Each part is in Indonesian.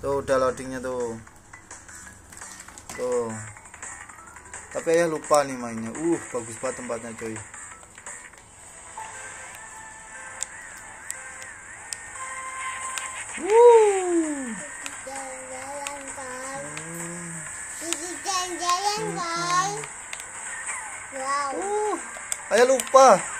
tuh udah loadingnya tuh tuh tapi ayah lupa nih mainnya uh bagus banget tempatnya coy Wuh. Wow. Uh, ayah lupa.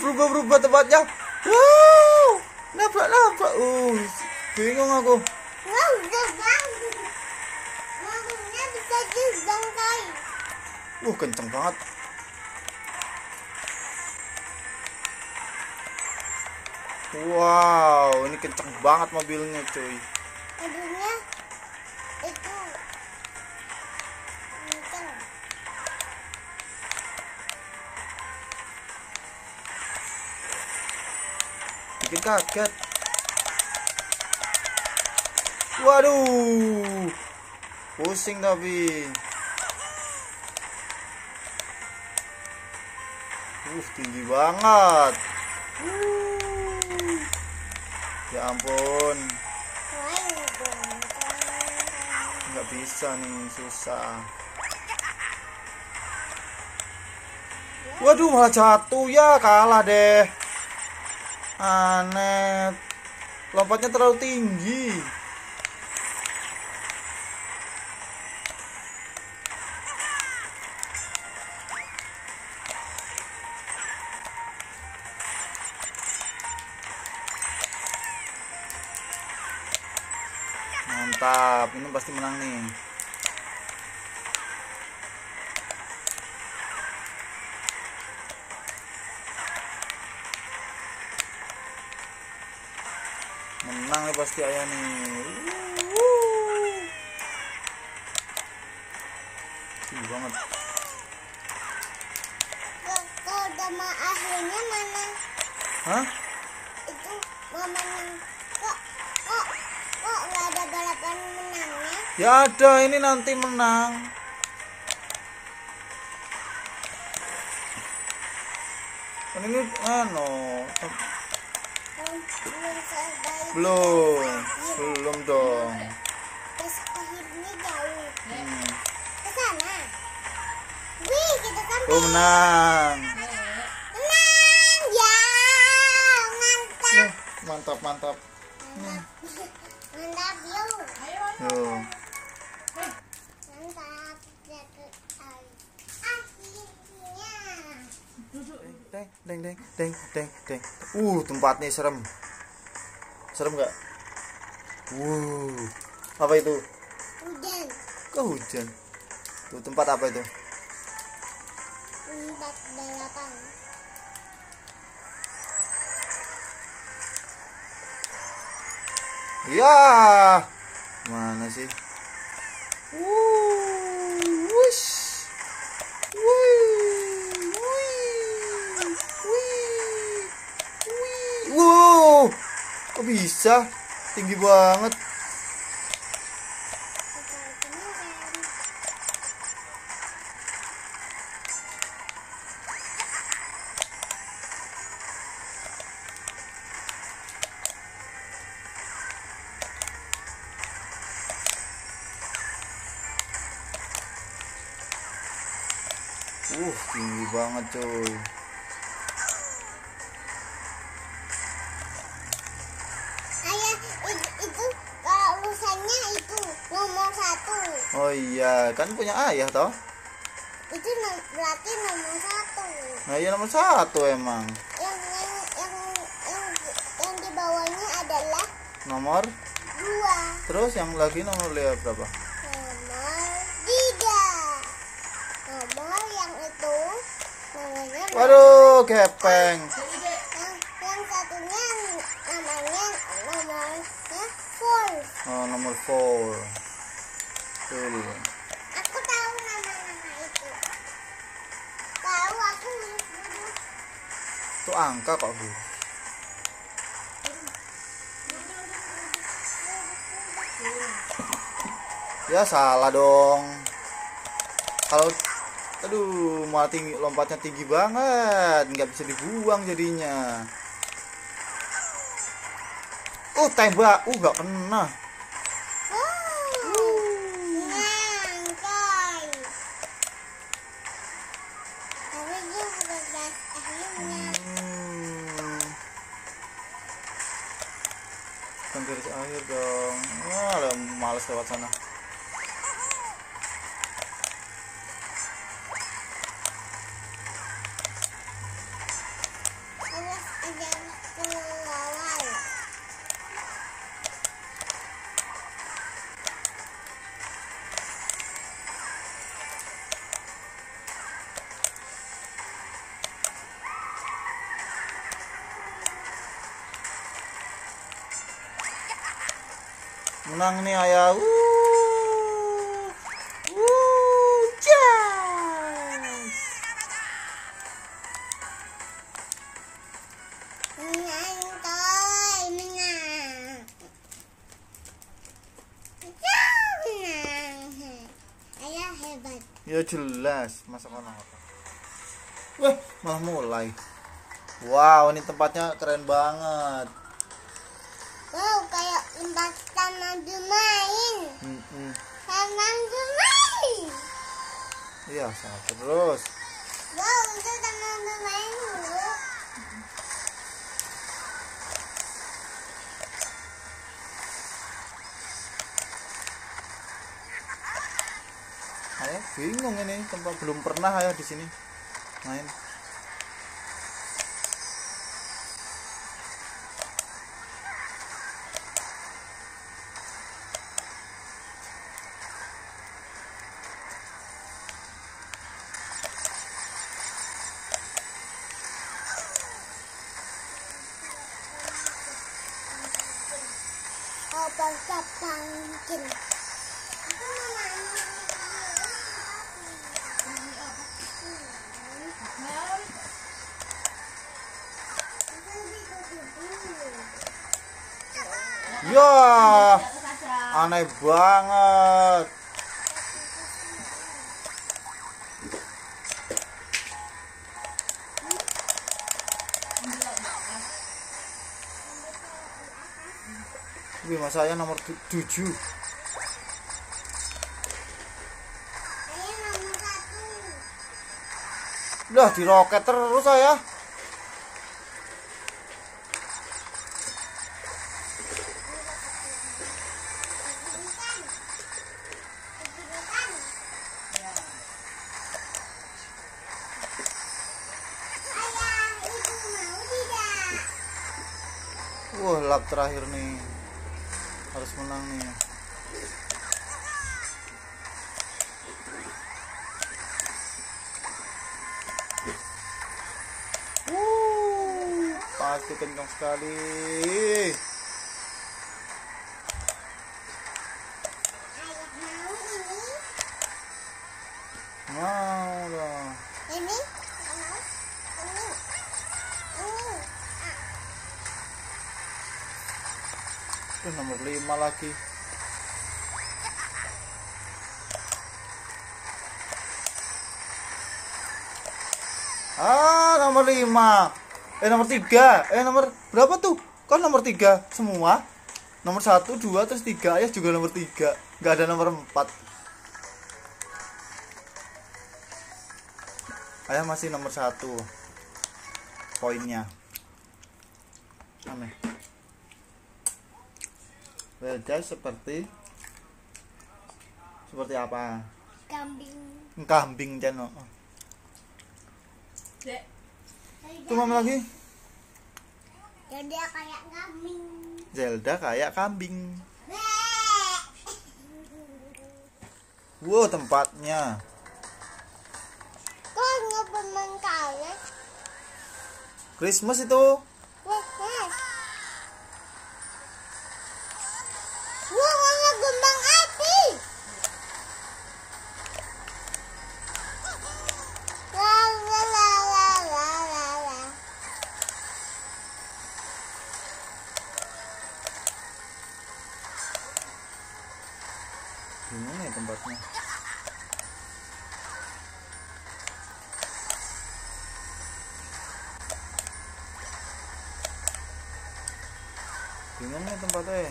Berubah berubah tempatnya. Wow, nabrak nabrak. Uh, bingung aku. Uh, kenceng banget. Wow, ini kenceng banget mobilnya, cuy. Mobilnya itu Bikin kaget. Waduh. Pusing tapi. Uh, tinggi banget. Uh. Ya ampun. Nggak bisa nih susah waduh malah jatuh ya kalah deh aneh. Lompatnya terlalu tinggi. Mantap ini pasti menang nih menang nih pasti ayah nih. Tinggi banget. Kok- sama akhirnya mana hah? Itu mamanya kok kok kok nggak ada balapan menangnya? ya ada ini nanti menang. Ini anu Belum belum belum dong Hmm. ke sana. Wih, kita sampai. Oh menang. Menang ya, mantap. Mantap mantap. Mantap. Mantap yuk. Yo. Mantap. Deng deng deng deng deng deng. Uh tempatnya serem. Serem nggak? Uh apa itu? Hujan. Kok hujan? Tuh tempat apa itu? Empat delapan. Ya mana sih? Wuh, wush. Kok bisa? Tinggi banget. Uh, tinggi banget coy. Oh iya, kan punya ayah toh? Itu berarti nomor satu. Nah iya nomor satu emang. Yang yang yang yang, yang di bawahnya adalah Nomor, dua. terus yang lagi nomor berapa? Nomor tiga. Nomor yang itu namanya Waduh, gepeng. yang, yang satunya namanya nomornya four. Oh, nomor 4. Aku tahu nama-nama itu. Tahu aku huruf-huruf. Itu angka kok, Bu. Ya salah dong. Kalau aduh malah tinggi lompatnya tinggi banget, nggak bisa dibuang jadinya. Oh tembak, uh nggak kena. Garis akhir dong. Lah, males lewat sana. Menang nih ayah. Menang toy, menang. Ya, menang. Ayah hebat. Ya jelas, masa mana apa? Wah, malah mulai. Wow, ini tempatnya keren banget. Wow, kayak tempat taman bermain. Taman bermain. Iya, sama terus. Wow, itu taman bermain dulu. Ayah bingung ini tempat belum pernah ayah di sini main. Bangsa pangkin. Ya, aneh banget. Saya nomor tu- tujuh. Ayah nomor satu. Udah diroket terus saya. Wah, lap terakhir nih. Menang nih. Wuh, pasti kencang sekali. Ayah mau ini? Mau lah. Ini? Mau? Ini? Ini? Ah, Tuh nomor lima lagi. Ah, nomor lima. Eh, nomor tiga. Eh, nomor berapa tuh? Kok nomor tiga semua? Nomor satu, dua, terus tiga. Ayah juga nomor tiga. Nggak ada nomor empat. Ayah masih nomor satu. Poinnya. Aneh. Beda seperti seperti apa? kambing. Kambing channel. Tuh mama lagi. Jadi kayak kambing. Zelda kayak kambing. Wow tempatnya. Kok nggak? Christmas itu. Wah, Gimana ya tempatnya? Gimana ya tempatnya?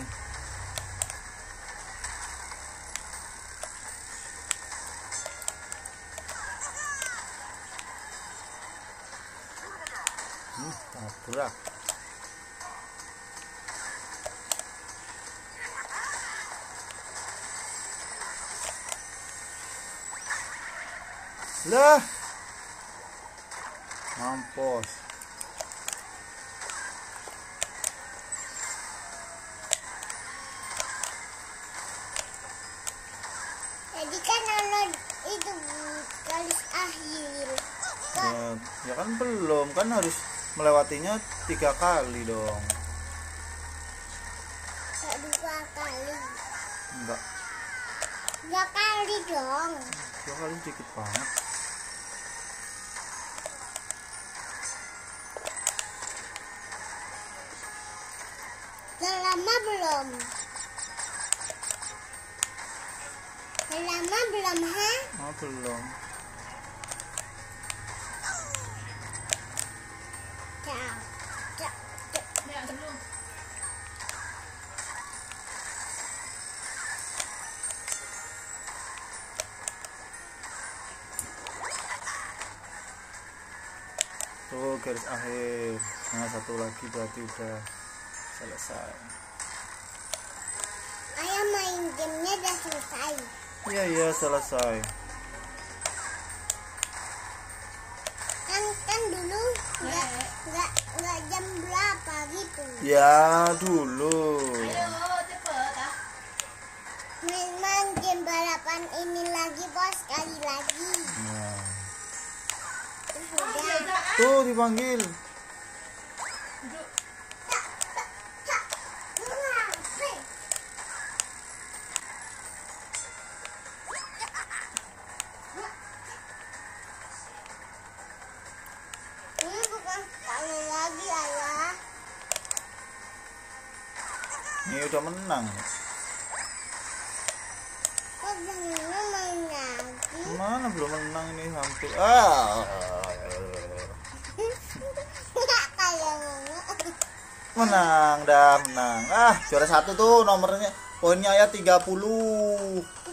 Hmm, tabrak. Lah. Mampus. Jadi kan nonton itu garis akhir. Ya, ya kan belum, kan harus melewatinya tiga kali dong. gak dua kali. Enggak, Dua kali dong. dua kali dikit banget. Belum? Lama belum, ha? Oh, belum. Ciao. Ciao. Ciao. Tuh garis akhir. Nah, satu lagi berarti udah selesai. Ayah main gamenya udah selesai. Iya, iya, selesai. Kan kan dulu nggak nggak nggak jam berapa gitu. Ya, dulu. Memang game balapan ini lagi bos sekali lagi. Udah. Tuh dipanggil. Ini udah menang. Mana belum menang ini hampir. Ah. Menang dah, menang. Ah, juara satu tuh nomornya. Poinnya ya 30.